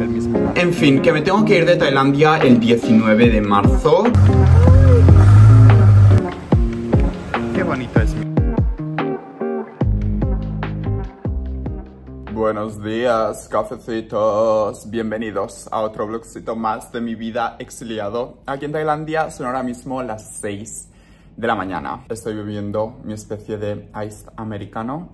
del mismo canal. En fin, que me tengo que ir de Tailandia el 19 de marzo. Qué bonito es mi... Buenos días, cafecitos. Bienvenidos a otro vlogcito más de mi vida exiliado. Aquí en Tailandia son ahora mismo las 6 de la mañana. Estoy bebiendo mi especie de iced americano.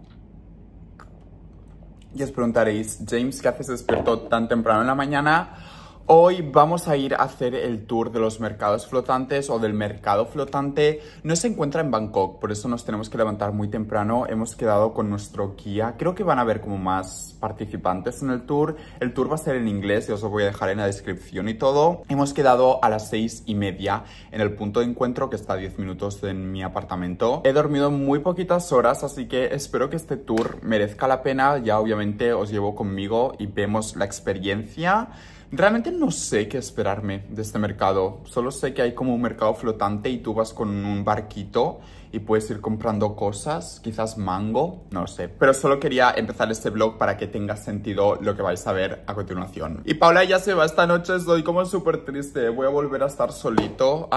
Y os preguntaréis, James, ¿qué haces despierto tan temprano en la mañana? Hoy vamos a ir a hacer el tour de los mercados flotantes o del mercado flotante. No se encuentra en Bangkok, por eso nos tenemos que levantar muy temprano. Hemos quedado con nuestro guía. Creo que van a haber como más participantes en el tour. El tour va a ser en inglés y os lo voy a dejar en la descripción y todo. Hemos quedado a las seis y media en el punto de encuentro que está a 10 minutos en mi apartamento. He dormido muy poquitas horas, así que espero que este tour merezca la pena. Ya obviamente os llevo conmigo y vemos la experiencia. Realmente no sé qué esperarme de este mercado. Solo sé que hay como un mercado flotante y tú vas con un barquito y puedes ir comprando cosas, quizás mango, no sé. Pero solo quería empezar este vlog para que tenga sentido lo que vais a ver a continuación. Y Paula ya se va esta noche, estoy como súper triste, voy a volver a estar solito.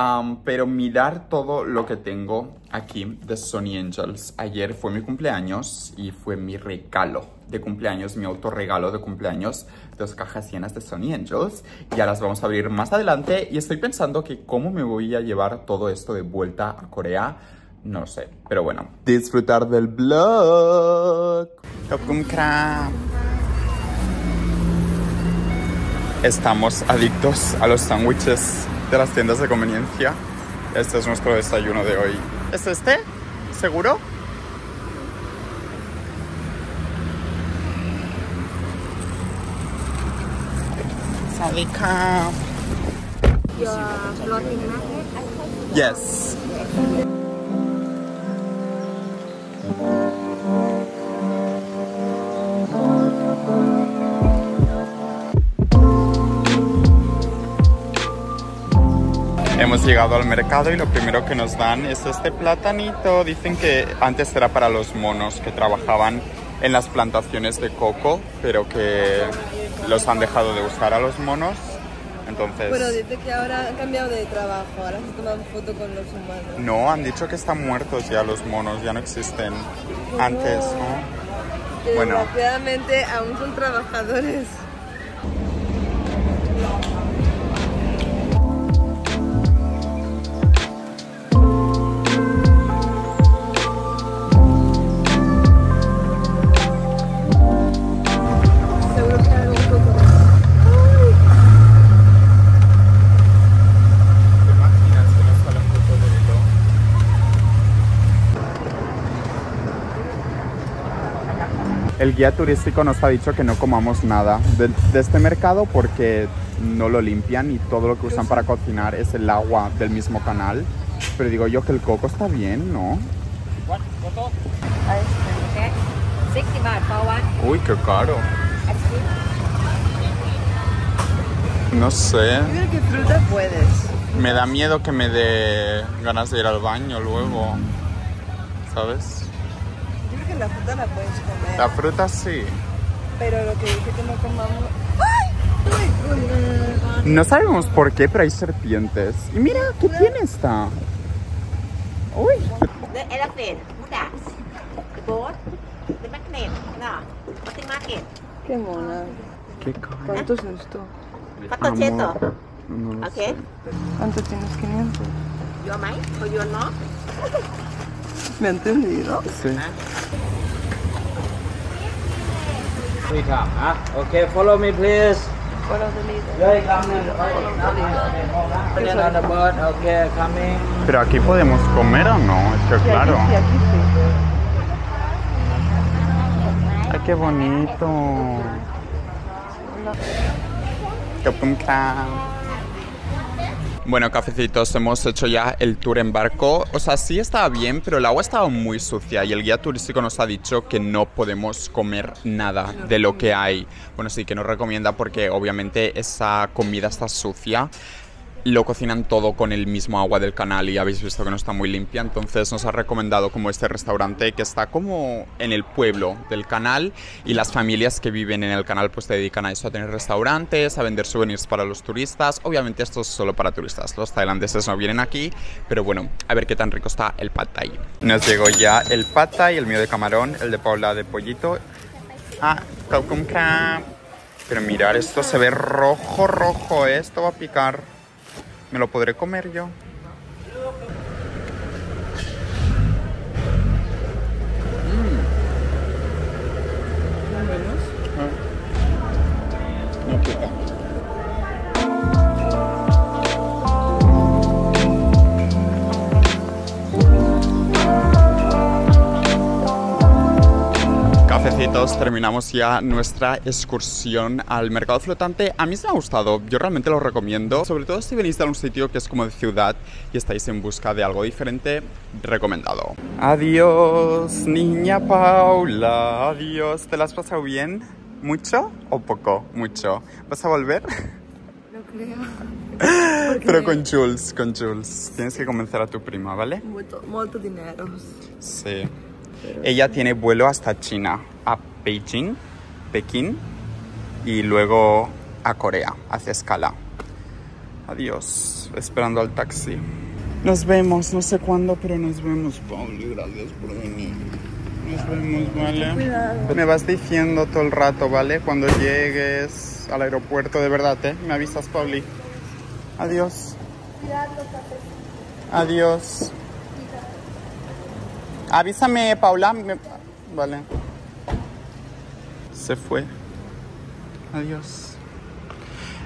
pero mirar todo lo que tengo aquí de Sony Angels. Ayer fue mi cumpleaños y fue mi regalo de cumpleaños, mi autorregalo de cumpleaños, dos cajas llenas de Sony Angels. Ya las vamos a abrir más adelante y estoy pensando que cómo me voy a llevar todo esto de vuelta a Corea. No sé, pero bueno. Disfrutar del vlog. Estamos adictos a los sándwiches de las tiendas de conveniencia. Este es nuestro desayuno de hoy. ¿Es este? ¿Seguro? Market? Yes. Hemos llegado al mercado y lo primero que nos dan es este platanito. Dicen que antes era para los monos que trabajaban en las plantaciones de coco, pero que los han dejado de usar a los monos. Entonces... Bueno, dice que ahora han cambiado de trabajo, ahora se toman foto con los humanos. No, han dicho que están muertos ya los monos, ya no existen. Antes, ¿no? bueno. Desgraciadamente aún son trabajadores. El guía turístico nos ha dicho que no comamos nada de, este mercado porque no lo limpian y todo lo que usan para cocinar es el agua del mismo canal. Pero digo yo que el coco está bien, ¿no? Uy, qué caro. No sé. ¿Qué fruta puedes? Me da miedo que me dé ganas de ir al baño luego. ¿Sabes? La fruta la puedes comer. La fruta sí. Pero lo que dice que no comamos... No sabemos por qué, pero hay serpientes. Y mira, ¿qué tiene esta? Uy. No, market. Qué mona. Qué caro. ¿Cuánto es esto? ¿Cuánto es esto? No lo Okay. sé. ¿Cuánto tienes? 500. You are mine or you are not? ¿Me ha entendido? Sí. Three time, huh? Okay, follow me, please. Follow the leader. Very coming. Put on the boat. Okay, coming. Pero aquí podemos comer o no? Es que Sí, claro. aquí sí, aquí sí. Ay, qué bonito. Kapum Krab. Bueno, cafecitos, hemos hecho ya el tour en barco. O sea, sí estaba bien, pero el agua estaba muy sucia y el guía turístico nos ha dicho que no podemos comer nada de lo que hay. Bueno, sí que nos recomienda porque obviamente esa comida está sucia. Lo cocinan todo con el mismo agua del canal y habéis visto que no está muy limpia, entonces nos ha recomendado como este restaurante que está como en el pueblo del canal y las familias que viven en el canal pues se dedican a eso, a tener restaurantes, a vender souvenirs para los turistas. Obviamente esto es solo para turistas, los tailandeses no vienen aquí, pero bueno, a ver qué tan rico está el pad thai. Nos llegó ya el pad thai, el mío de camarón, el de Paula de pollito. Ah. Pero mirar, esto se ve rojo, rojo, ¿eh? esto va a picar. ¿Me lo podré comer yo? No pica. Terminamos ya nuestra excursión al mercado flotante. A mí se me ha gustado, yo realmente lo recomiendo. Sobre todo si venís de un sitio que es como de ciudad y estáis en busca de algo diferente, recomendado. Adiós, niña Paula, adiós. ¿Te la has pasado bien? ¿Mucho o poco? Mucho. ¿Vas a volver? No creo. Pero con Jules, con Jules. Tienes que convencer a tu prima, ¿vale? Molto, molto dinero. Sí. Ella tiene vuelo hasta China, a Beijing, Pekín y luego a Corea, hace escala. Adiós, esperando al taxi. Nos vemos, no sé cuándo, pero nos vemos, Pauli. Gracias por venir. Nos vemos, ¿vale? Cuidado. Me vas diciendo todo el rato, ¿vale? Cuando llegues al aeropuerto, de verdad, ¿eh? Me avisas, Pauli. Adiós. Adiós. Avísame, Paula. Me- Vale. Se fue. Adiós.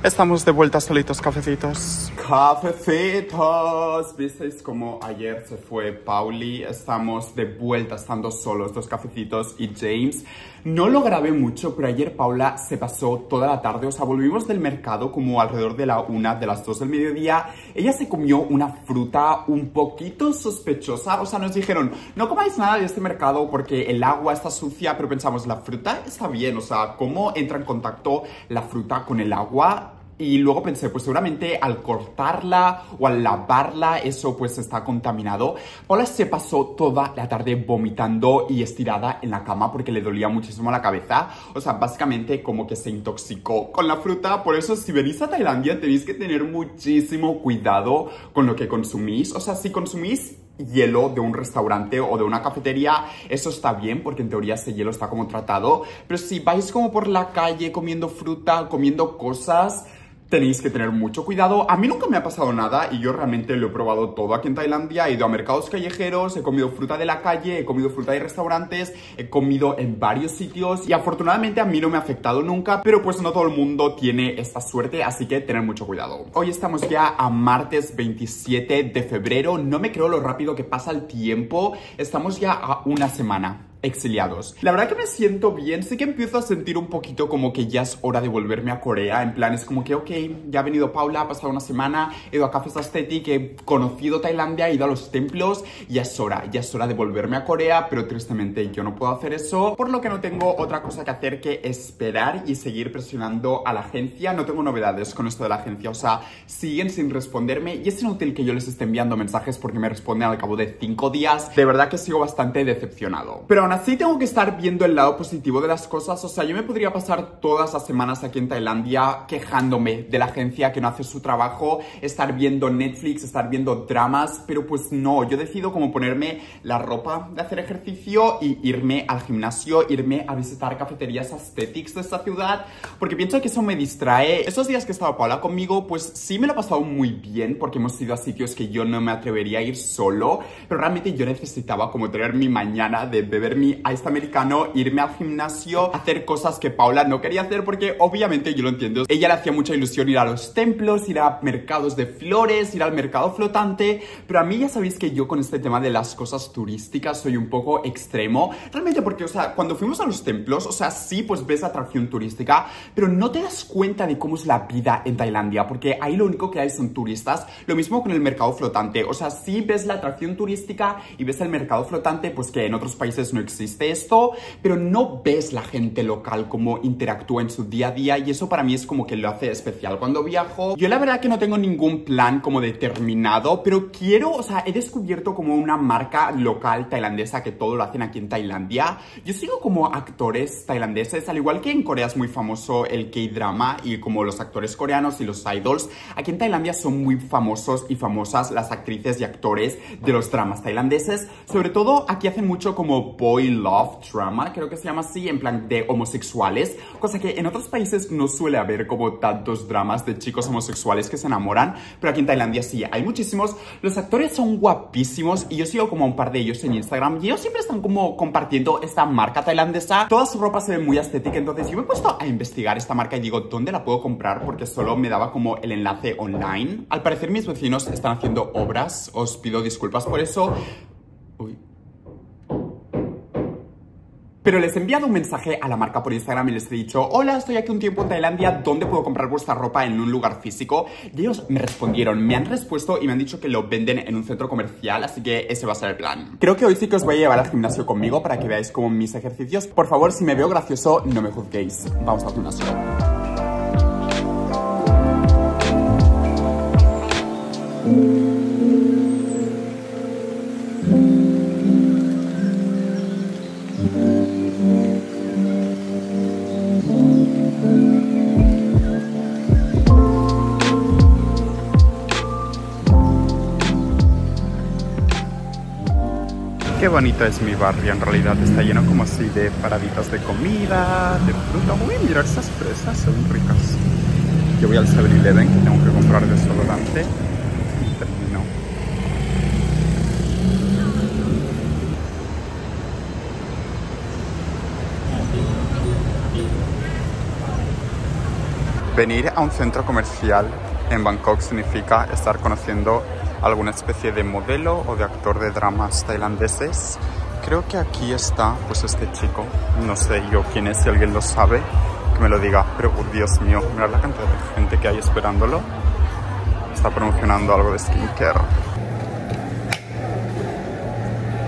Estamos de vuelta solitos, cafecitos. Cafecitos. ¿Visteis como ayer se fue Pauli? Estamos de vuelta estando solos, dos cafecitos y James. No lo grabé mucho, pero ayer Paula se pasó toda la tarde. O sea, volvimos del mercado como alrededor de la una, de las dos del mediodía. Ella se comió una fruta un poquito sospechosa. O sea, nos dijeron, no comáis nada de este mercado porque el agua está sucia, pero pensamos, la fruta está bien. O sea, ¿cómo entra en contacto la fruta con el agua? Y luego pensé, pues seguramente al cortarla o al lavarla, eso pues está contaminado. Paula se pasó toda la tarde vomitando y estirada en la cama porque le dolía muchísimo la cabeza. O sea, básicamente como que se intoxicó con la fruta. Por eso si venís a Tailandia tenéis que tener muchísimo cuidado con lo que consumís. O sea, si consumís hielo de un restaurante o de una cafetería, eso está bien porque en teoría ese hielo está como tratado, pero si vais como por la calle comiendo fruta, comiendo cosas, tenéis que tener mucho cuidado. A mí nunca me ha pasado nada y yo realmente lo he probado todo aquí en Tailandia. He ido a mercados callejeros, he comido fruta de la calle, he comido fruta de restaurantes, he comido en varios sitios y afortunadamente a mí no me ha afectado nunca, pero pues no todo el mundo tiene esta suerte, así que tener mucho cuidado. Hoy estamos ya a martes 27 de febrero, no me creo lo rápido que pasa el tiempo, estamos ya a una semana exiliados. La verdad que me siento bien, sí que empiezo a sentir un poquito como que ya es hora de volverme a Corea, en plan es como que, ok, ya ha venido Paula, ha pasado una semana, he ido a Cafés Aesthetic, he conocido Tailandia, he ido a los templos, ya es hora, ya es hora de volverme a Corea, pero tristemente yo no puedo hacer eso, por lo que no tengo otra cosa que hacer que esperar y seguir presionando a la agencia, no tengo novedades con esto de la agencia, o sea, siguen sin responderme y es inútil que yo les esté enviando mensajes porque me responden al cabo de cinco días, de verdad que sigo bastante decepcionado. Pero aún así tengo que estar viendo el lado positivo de las cosas. O sea, yo me podría pasar todas las semanas aquí en Tailandia quejándome de la agencia que no hace su trabajo, estar viendo Netflix, estar viendo dramas, pero pues no, yo decido como ponerme la ropa de hacer ejercicio y irme al gimnasio, irme a visitar cafeterías aesthetics de esta ciudad, porque pienso que eso me distrae. Esos días que estaba Paula conmigo, pues sí me lo he pasado muy bien, porque hemos ido a sitios que yo no me atrevería a ir solo, pero realmente yo necesitaba como tener mi mañana de beber mi ice americano, irme al gimnasio, hacer cosas que Paula no quería hacer, porque obviamente yo lo entiendo. Ella le hacía mucha ilusión ir a los templos, ir a mercados de flores, ir al mercado flotante, pero a mí ya sabéis que yo con este tema de las cosas turísticas soy un poco extremo, realmente porque, o sea, cuando fuimos a los templos, o sea, sí, pues ves atracción turística, pero no te das cuenta de cómo es la vida en Tailandia, porque ahí lo único que hay son turistas, lo mismo con el mercado flotante, o sea, sí ves la atracción turística y ves el mercado flotante, pues que en otros países no existe existe esto, pero no ves la gente local cómo interactúa en su día a día y eso para mí es como que lo hace especial. Cuando viajo, yo la verdad que no tengo ningún plan como determinado, pero quiero, o sea, he descubierto como una marca local tailandesa que todo lo hacen aquí en Tailandia. Yo sigo como actores tailandeses, al igual que en Corea es muy famoso el K-drama y como los actores coreanos y los idols, aquí en Tailandia son muy famosos y famosas las actrices y actores de los dramas tailandeses. Sobre todo aquí hacen mucho como boy love drama, creo que se llama así, en plan de homosexuales, cosa que en otros países no suele haber como tantos dramas de chicos homosexuales que se enamoran, pero aquí en Tailandia sí, hay muchísimos. Los actores son guapísimos y yo sigo como un par de ellos en Instagram y ellos siempre están como compartiendo esta marca tailandesa. Toda su ropa se ve muy estética, entonces yo me he puesto a investigar esta marca y digo, ¿dónde la puedo comprar? Porque solo me daba como el enlace online. Al parecer mis vecinos están haciendo obras, os pido disculpas por eso. Pero les he enviado un mensaje a la marca por Instagram y les he dicho, hola, estoy aquí un tiempo en Tailandia, ¿dónde puedo comprar vuestra ropa en un lugar físico? Y ellos me respondieron, me han respuesto y me han dicho que lo venden en un centro comercial, así que ese va a ser el plan. Creo que hoy sí que os voy a llevar al gimnasio conmigo para que veáis como mis ejercicios. Por favor, si me veo gracioso, no me juzguéis. Vamos al gimnasio. Qué bonito es mi barrio, en realidad está lleno como así de paraditas de comida, de fruta. Uy, mira estas fresas, son ricas. Yo voy al 7-Eleven que tengo que comprar desodorante y termino. Venir a un centro comercial en Bangkok significa estar conociendo alguna especie de modelo o de actor de dramas tailandeses. Creo que aquí está pues este chico, no sé yo quién es, si alguien lo sabe, que me lo diga, pero oh, Dios mío, mirad la cantidad de gente que hay esperándolo. Está promocionando algo de skincare.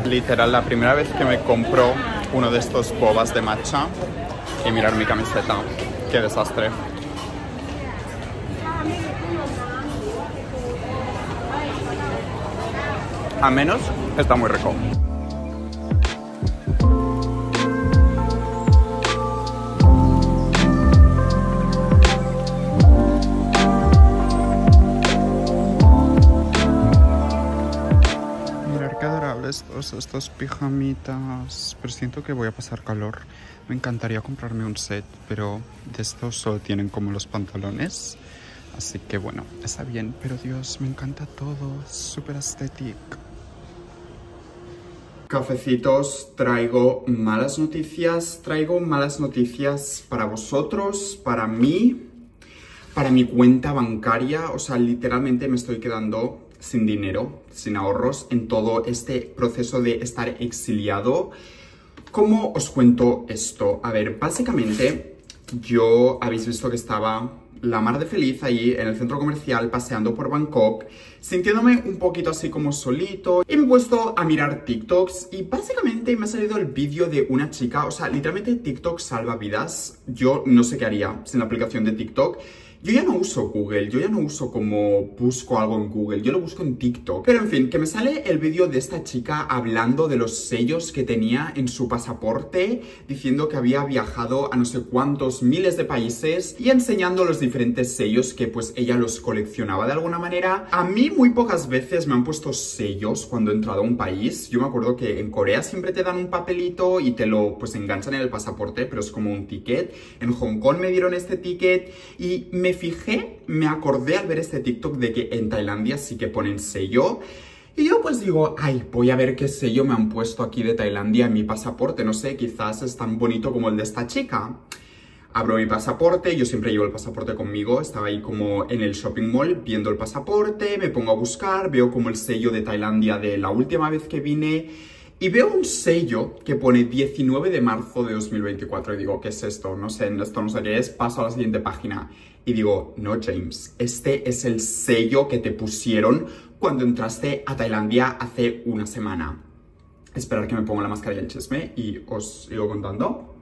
Literal, la primera vez que me compro uno de estos bobas de matcha y mirar mi camiseta. Qué desastre. A menos está muy rico. Todos estos pijamitas. Pero siento que voy a pasar calor. Me encantaría comprarme un set, pero de estos solo tienen como los pantalones. Así que bueno, está bien, pero Dios, me encanta todo, es súper estético. Cafecitos, traigo malas noticias, traigo malas noticias para vosotros, para mí, para mi cuenta bancaria, o sea, literalmente me estoy quedando sin dinero, sin ahorros en todo este proceso de estar exiliado. ¿Cómo os cuento esto? A ver, básicamente yo habéis visto que estaba la mar de feliz allí en el centro comercial paseando por Bangkok, sintiéndome un poquito así como solito y me he puesto a mirar TikToks y básicamente me ha salido el vídeo de una chica, o sea, literalmente TikTok salva vidas. Yo no sé qué haría sin la aplicación de TikTok. Yo ya no uso Google, yo ya no uso como busco algo en Google, yo lo busco en TikTok. Pero en fin, que me sale el vídeo de esta chica hablando de los sellos que tenía en su pasaporte, diciendo que había viajado a no sé cuántos miles de países y enseñando los diferentes sellos que pues ella los coleccionaba de alguna manera. A mí muy pocas veces me han puesto sellos cuando he entrado a un país. Yo me acuerdo que en Corea siempre te dan un papelito y te lo pues enganchan en el pasaporte, pero es como un ticket. En Hong Kong me dieron este ticket y me fijé, me acordé al ver este TikTok de que en Tailandia sí que ponen sello. Y yo pues digo, ay, voy a ver qué sello me han puesto aquí de Tailandia en mi pasaporte. No sé, quizás es tan bonito como el de esta chica. Abro mi pasaporte, yo siempre llevo el pasaporte conmigo, estaba ahí como en el shopping mall viendo el pasaporte, me pongo a buscar, veo como el sello de Tailandia de la última vez que vine y veo un sello que pone 19 de marzo de 2024 y digo, ¿qué es esto? No sé, esto no sé qué es, paso a la siguiente página y digo, no James, este es el sello que te pusieron cuando entraste a Tailandia hace una semana. Esperar que me ponga la mascarilla el chisme y os sigo contando.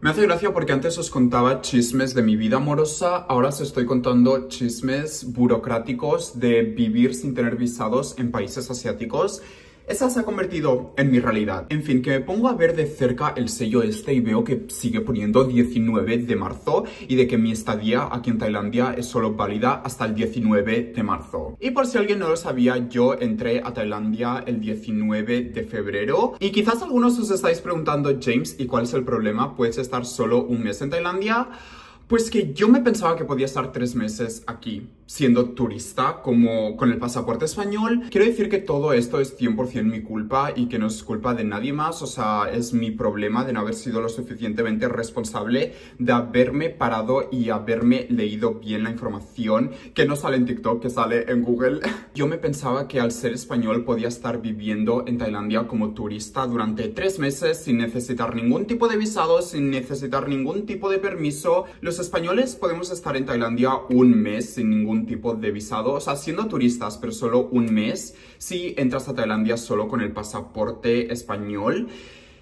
Me hace gracia porque antes os contaba chismes de mi vida amorosa, ahora os estoy contando chismes burocráticos de vivir sin tener visados en países asiáticos esa se ha convertido en mi realidad. En fin, que me pongo a ver de cerca el sello este y veo que sigue poniendo 19 de marzo y de que mi estadía aquí en Tailandia es solo válida hasta el 19 de marzo. Y por si alguien no lo sabía, yo entré a Tailandia el 19 de febrero y quizás algunos os estáis preguntando, James, ¿y cuál es el problema? ¿Puedes estar solo un mes en Tailandia? Pues que yo me pensaba que podía estar tres meses aquí, siendo turista, como con el pasaporte español. Quiero decir que todo esto es 100% mi culpa y que no es culpa de nadie más, o sea, es mi problema de no haber sido lo suficientemente responsable de haberme parado y haberme leído bien la información que no sale en TikTok, que sale en Google. Yo me pensaba que al ser español podía estar viviendo en Tailandia como turista durante tres meses sin necesitar ningún tipo de visado, sin necesitar ningún tipo de permiso los españoles podemos estar en Tailandia un mes sin ningún tipo de visado, o sea, siendo turistas, pero solo un mes si entras a Tailandia solo con el pasaporte español.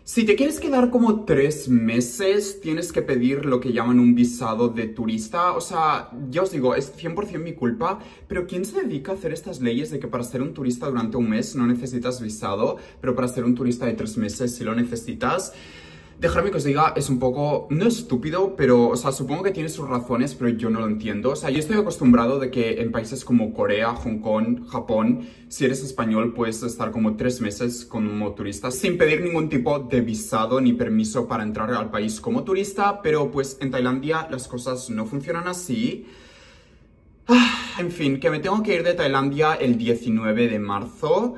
Si te quieres quedar como tres meses, tienes que pedir lo que llaman un visado de turista. O sea, ya os digo, es 100% mi culpa, pero ¿quién se dedica a hacer estas leyes de que para ser un turista durante un mes no necesitas visado, pero para ser un turista de tres meses sí lo necesitas? Dejarme que os diga, es un poco, no estúpido, pero, o sea, supongo que tiene sus razones, pero yo no lo entiendo. O sea, yo estoy acostumbrado de que en países como Corea, Hong Kong, Japón, si eres español puedes estar como tres meses como turista sin pedir ningún tipo de visado ni permiso para entrar al país como turista, pero pues en Tailandia las cosas no funcionan así. Ah, en fin, que me tengo que ir de Tailandia el 19 de marzo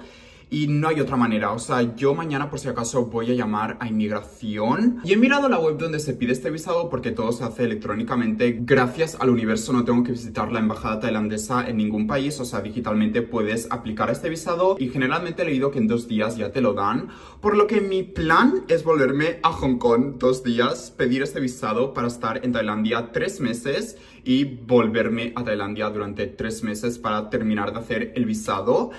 y no hay otra manera. O sea, yo mañana por si acaso voy a llamar a inmigración y he mirado la web donde se pide este visado porque todo se hace electrónicamente. Gracias al universo no tengo que visitar la embajada tailandesa en ningún país, o sea, digitalmente puedes aplicar este visado y generalmente he leído que en dos días ya te lo dan, por lo que mi plan es volverme a Hong Kong dos días, pedir este visado para estar en Tailandia tres meses y volverme a Tailandia durante tres meses para terminar de hacer el visado.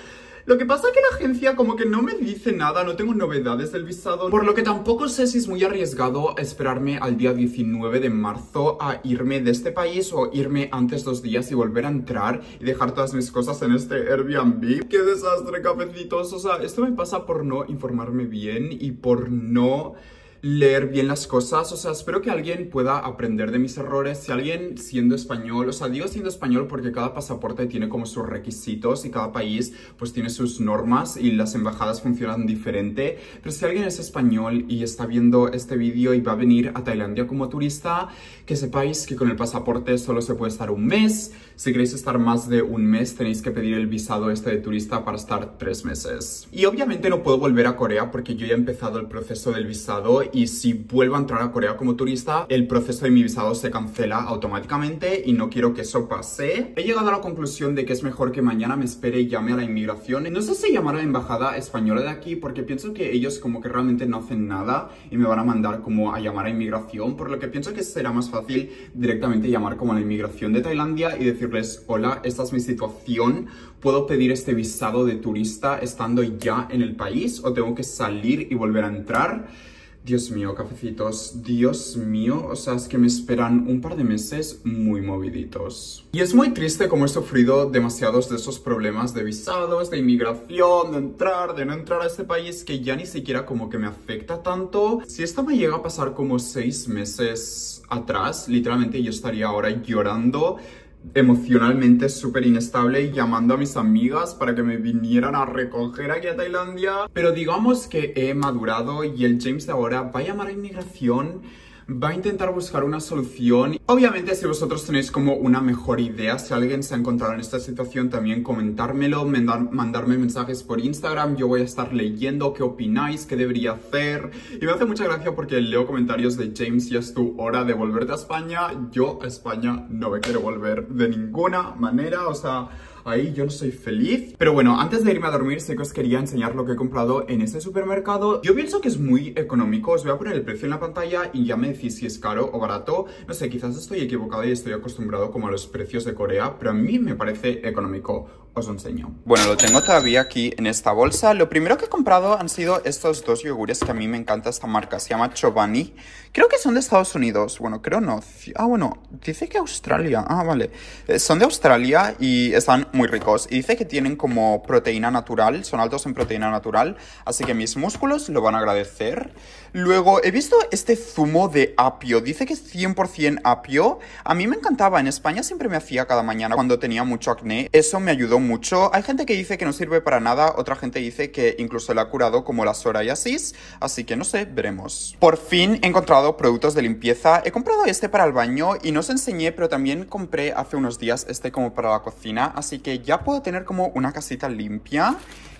Lo que pasa es que la agencia como que no me dice nada, no tengo novedades del visado, por lo que tampoco sé si es muy arriesgado esperarme al día 19 de marzo a irme de este país o irme antes dos días y volver a entrar y dejar todas mis cosas en este Airbnb. ¡Qué desastre, cafecitos! O sea, esto me pasa por no informarme bien y por no leer bien las cosas, o sea, espero que alguien pueda aprender de mis errores, si alguien siendo español, o sea, digo siendo español porque cada pasaporte tiene como sus requisitos y cada país pues tiene sus normas y las embajadas funcionan diferente, pero si alguien es español y está viendo este vídeo y va a venir a Tailandia como turista, que sepáis que con el pasaporte solo se puede estar un mes, si queréis estar más de un mes tenéis que pedir el visado este de turista para estar tres meses. Y obviamente no puedo volver a Corea porque yo ya he empezado el proceso del visado y si vuelvo a entrar a Corea como turista, el proceso de mi visado se cancela automáticamente y no quiero que eso pase. He llegado a la conclusión de que es mejor que mañana me espere y llame a la inmigración. No sé si llamar a la embajada española de aquí porque pienso que ellos como que realmente no hacen nada y me van a mandar como a llamar a inmigración, por lo que pienso que será más fácil directamente llamar como a la inmigración de Tailandia y decirles, hola, esta es mi situación, ¿puedo pedir este visado de turista estando ya en el país o tengo que salir y volver a entrar? Dios mío, cafecitos, Dios mío, o sea, es que me esperan un par de meses muy moviditos. Y es muy triste como he sufrido demasiados de esos problemas de visados, de inmigración, de entrar, de no entrar a este país, que ya ni siquiera como que me afecta tanto. Si esto me llega a pasar como seis meses atrás, literalmente yo estaría ahora llorando emocionalmente súper inestable y llamando a mis amigas para que me vinieran a recoger aquí a Tailandia. Pero digamos que he madurado y el James ahora va a llamar a inmigración va a intentar buscar una solución. Obviamente si vosotros tenéis como una mejor idea, si alguien se ha encontrado en esta situación, también comentármelo, mandarme mensajes por Instagram, yo voy a estar leyendo qué opináis, qué debería hacer. Y me hace mucha gracia porque leo comentarios de James, ya es tu hora de volverte a España. Yo a España no me quiero volver de ninguna manera, o sea Ahí yo no soy feliz. Pero bueno, antes de irme a dormir, sé que os quería enseñar lo que he comprado en este supermercado. Yo pienso que es muy económico. Os voy a poner el precio en la pantalla y ya me decís si es caro o barato. No sé, quizás estoy equivocado y estoy acostumbrado como a los precios de Corea, pero a mí me parece económico. Os enseño. Bueno, lo tengo todavía aquí en esta bolsa. Lo primero que he comprado han sido estos dos yogures que a mí me encanta esta marca. Se llama Chobani. Creo que son de Estados Unidos. Bueno, creo no. Ah, bueno, dice que Australia. Ah, vale. Eh, son de Australia y están muy ricos. Y dice que tienen como proteína natural. Son altos en proteína natural. Así que mis músculos lo van a agradecer. Luego, he visto este zumo de apio. Dice que es 100% apio. A mí me encantaba. En España siempre me hacía cada mañana cuando tenía mucho acné. Eso me ayudó mucho. Hay gente que dice que no sirve para nada. Otra gente dice que incluso le ha curado como la psoriasis. Así que no sé, veremos. Por fin he encontrado productos de limpieza. He comprado este para el baño y no os enseñé, pero también compré hace unos días este como para la cocina. Así que ya puedo tener como una casita limpia.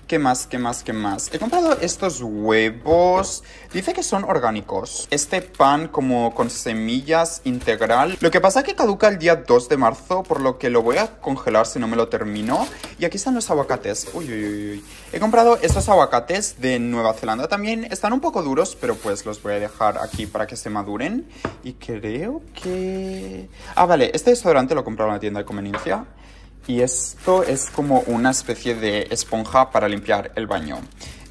¿Qué más? ¿Qué más? ¿Qué más? He comprado estos huevos. Dice que son orgánicos. Este pan como con semillas integral. Lo que pasa es que caduca el día 2 de marzo, por lo que lo voy a congelar si no me lo termino. Y aquí están los aguacates. Uy, uy, uy. He comprado estos aguacates de Nueva Zelanda también. Están un poco duros, pero pues los voy a dejar aquí para que se maduren. Y creo que... Ah, vale. Este desodorante lo he comprado en la tienda de conveniencia. Y esto es como una especie de esponja para limpiar el baño.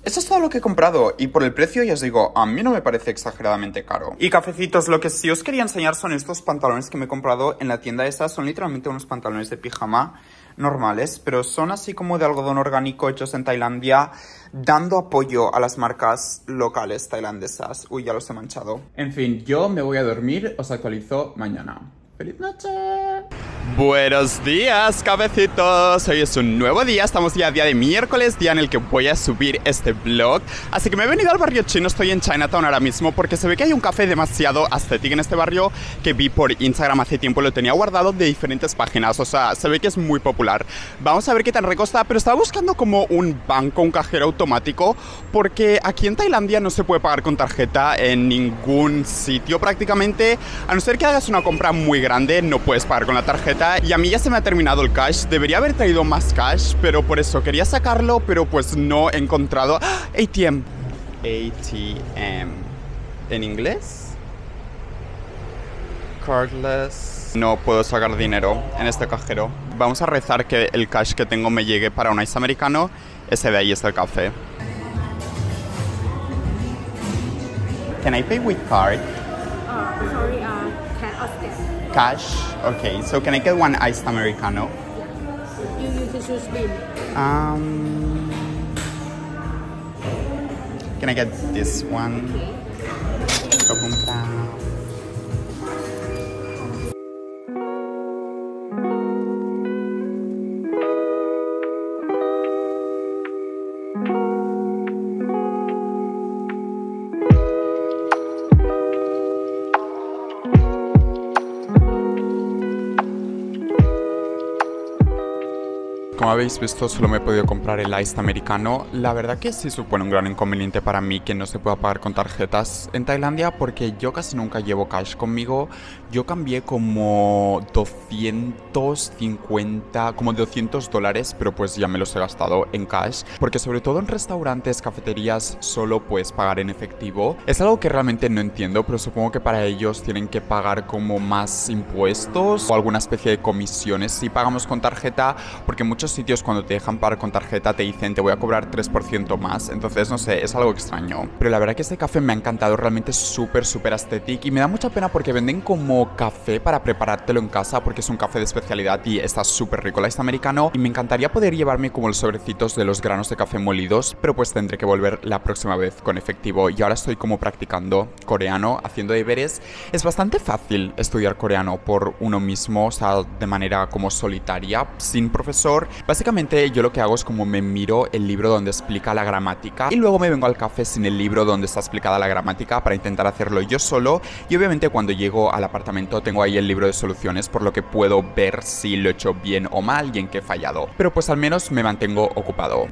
Eso es todo lo que he comprado y por el precio ya os digo, a mí no me parece exageradamente caro. Y cafecitos, lo que sí os quería enseñar son estos pantalones que me he comprado en la tienda esa. Son literalmente unos pantalones de pijama normales, pero son así como de algodón orgánico hechos en Tailandia, dando apoyo a las marcas locales tailandesas. Uy, ya los he manchado. En fin, yo me voy a dormir, os actualizo mañana. ¡Feliz noche! Buenos días, cabecitos. Hoy es un nuevo día. Estamos ya día de miércoles, día en el que voy a subir este vlog. Así que me he venido al barrio chino. Estoy en Chinatown ahora mismo porque se ve que hay un café demasiado estético en este barrio que vi por Instagram hace tiempo. Lo tenía guardado de diferentes páginas. O sea, se ve que es muy popular. Vamos a ver qué tan rico está. Pero estaba buscando como un banco, un cajero automático. Porque aquí en Tailandia no se puede pagar con tarjeta en ningún sitio prácticamente. A no ser que hagas una compra muy grande, no puedes pagar con la tarjeta y a mí ya se me ha terminado el cash. Debería haber traído más cash, pero por eso quería sacarlo, pero pues no he encontrado. ¡Ah! ATM. ATM. ¿En inglés? Cardless. No puedo sacar dinero en este cajero. Vamos a rezar que el cash que tengo me llegue para un ice americano. Ese de ahí es el café. Can I pay with card? Uh, sorry, uh? Cash? Okay, so can I get one iced americano? You choose. Um, can I get this one? Kopunta. Habéis visto, solo me he podido comprar el Ice americano. La verdad que sí supone un gran inconveniente para mí que no se pueda pagar con tarjetas en Tailandia porque yo casi nunca llevo cash conmigo. Yo cambié como 250, como 200 dólares, pero pues ya me los he gastado en cash. Porque sobre todo en restaurantes, cafeterías, solo puedes pagar en efectivo. Es algo que realmente no entiendo, pero supongo que para ellos tienen que pagar como más impuestos o alguna especie de comisiones si pagamos con tarjeta, porque muchos sitios cuando te dejan pagar con tarjeta te dicen te voy a cobrar 3% más. Entonces, no sé, es algo extraño. Pero la verdad que este café me ha encantado, realmente súper, súper estético y me da mucha pena porque venden como café para preparártelo en casa porque es un café de especialidad y está súper rico este americano y me encantaría poder llevarme como los sobrecitos de los granos de café molidos, pero pues tendré que volver la próxima vez con efectivo y ahora estoy como practicando coreano, haciendo deberes. Es bastante fácil estudiar coreano por uno mismo, o sea, de manera como solitaria, sin profesor. Yo lo que hago es como me miro el libro donde explica la gramática y luego me vengo al café sin el libro donde está explicada la gramática para intentar hacerlo yo solo y obviamente cuando llego al apartamento tengo ahí el libro de soluciones por lo que puedo ver si lo he hecho bien o mal y en qué he fallado. Pero pues al menos me mantengo ocupado.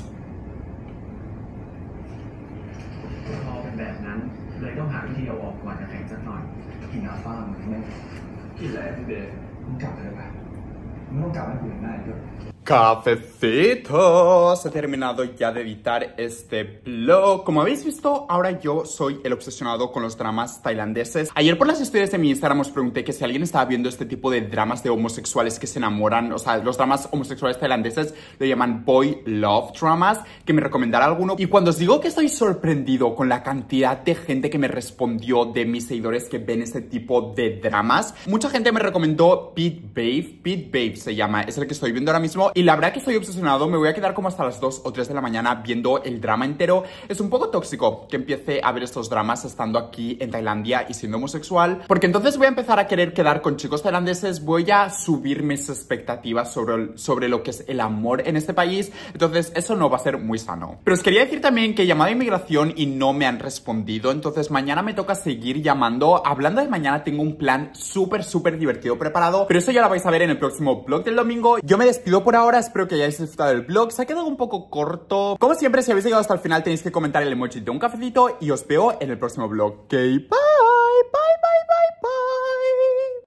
Cafecitos, he terminado ya de editar este vlog. Como habéis visto, ahora yo soy el obsesionado con los dramas tailandeses. Ayer por las historias de mi Instagram os pregunté que si alguien estaba viendo este tipo de dramas de homosexuales que se enamoran, o sea, los dramas homosexuales tailandeses lo llaman boy love dramas, que me recomendara alguno. Y cuando os digo que estoy sorprendido con la cantidad de gente que me respondió de mis seguidores que ven este tipo de dramas, mucha gente me recomendó Pete Babe, Pete Babe se llama, es el que estoy viendo ahora mismo y la verdad que estoy obsesionado, me voy a quedar como hasta las 2 o 3 de la mañana viendo el drama entero. Es un poco tóxico que empiece a ver estos dramas estando aquí en Tailandia y siendo homosexual, porque entonces voy a empezar a querer quedar con chicos tailandeses, voy a subir mis expectativas sobre, sobre lo que es el amor en este país, entonces eso no va a ser muy sano. Pero os quería decir también que he llamado a inmigración y no me han respondido, entonces mañana me toca seguir llamando. Hablando de mañana tengo un plan súper, súper divertido preparado, pero eso ya lo vais a ver en el próximo vlog del domingo. Yo me despido por ahora, ahora, espero que hayáis disfrutado el vlog, se ha quedado un poco corto. Como siempre, si habéis llegado hasta el final tenéis que comentar el emoji de un cafecito y os veo en el próximo vlog. Bye, bye, bye, bye, bye.